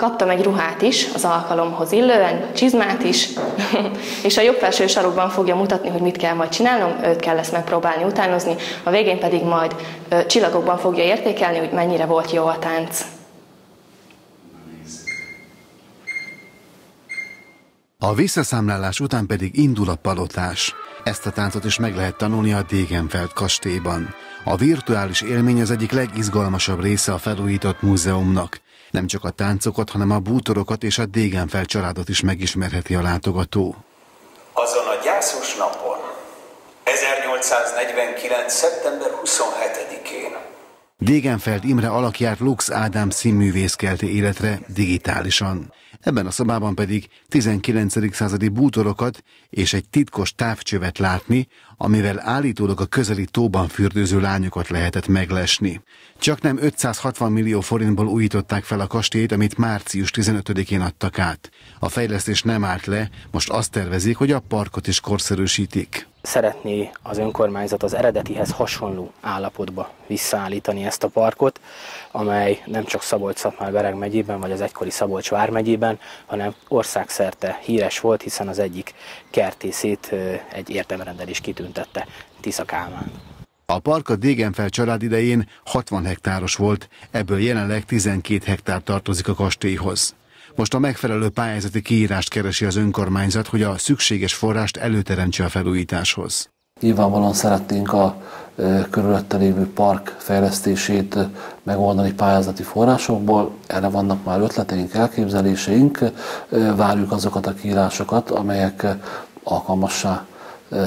Kaptam egy ruhát is az alkalomhoz illően, csizmát is, és a jobb felső sarokban fogja mutatni, hogy mit kell majd csinálnom, őt kell ezt megpróbálni utánozni, a végén pedig majd ö, csillagokban fogja értékelni, hogy mennyire volt jó a tánc. A visszaszámlálás után pedig indul a palotás. Ezt a táncot is meg lehet tanulni a Degenfeld kastélyban. A virtuális élmény az egyik legizgalmasabb része a felújított múzeumnak. Nem csak a táncokat, hanem a bútorokat és a Degenfeld családot is megismerheti a látogató. Azon a gyászos napon, 1849. szeptember 27-én, Degenfeld Imre alakját Lux Ádám színművész kelti életre digitálisan. Ebben a szobában pedig 19. századi bútorokat és egy titkos távcsövet látni, amivel állítólag a közeli tóban fürdőző lányokat lehetett meglesni. Csak nem 560 millió forintból újították fel a kastélyt, amit március 15-én adtak át. A fejlesztés nem állt le, most azt tervezik, hogy a parkot is korszerűsítik szeretné az önkormányzat az eredetihez hasonló állapotba visszaállítani ezt a parkot, amely nem csak Szabolcs-Szatmár-Bereg megyében, vagy az egykori Szabolcs vármegyében, hanem országszerte híres volt, hiszen az egyik kertészét egy érdemrendel is kitüntette, Tisza Kálmán. A park a Dégenfel család idején 60 hektáros volt, ebből jelenleg 12 hektár tartozik a kastélyhoz. Most a megfelelő pályázati kiírást keresi az önkormányzat, hogy a szükséges forrást előteremtse a felújításhoz. Nyilvánvalóan szeretnénk a körülötte lévő park fejlesztését megoldani pályázati forrásokból. Erre vannak már ötleteink, elképzeléseink. Várjuk azokat a kiírásokat, amelyek alkalmassá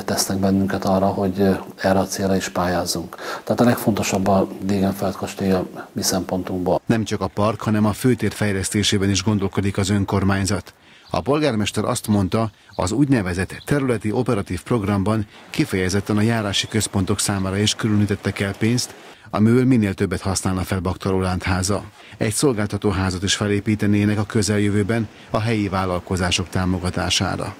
tesznek bennünket arra, hogy erre a célra is pályázzunk. Tehát a legfontosabb a Dégenfeld kastély a mi szempontunkból. Nem csak a park, hanem a főtér fejlesztésében is gondolkodik az önkormányzat. A polgármester azt mondta, az úgynevezett területi operatív programban kifejezetten a járási központok számára is különítettek el pénzt, amiből minél többet használna fel Baktaró Lántháza. Egy szolgáltatóházat is felépítenének a közeljövőben a helyi vállalkozások támogatására.